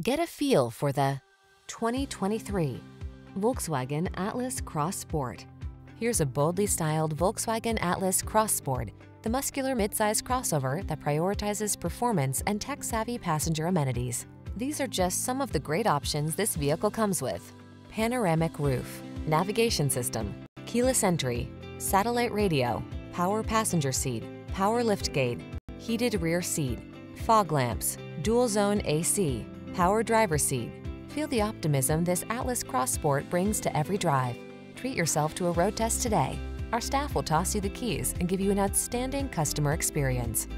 Get a feel for the 2023 Volkswagen Atlas Cross Sport. Here's a boldly styled Volkswagen Atlas Cross Sport, the muscular midsize crossover that prioritizes performance and tech-savvy passenger amenities. These are just some of the great options this vehicle comes with. Panoramic roof, navigation system, keyless entry, satellite radio, power passenger seat, power liftgate, heated rear seat, fog lamps, dual zone AC, power driver seat. Feel the optimism this Atlas Cross Sport brings to every drive. Treat yourself to a road test today. Our staff will toss you the keys and give you an outstanding customer experience.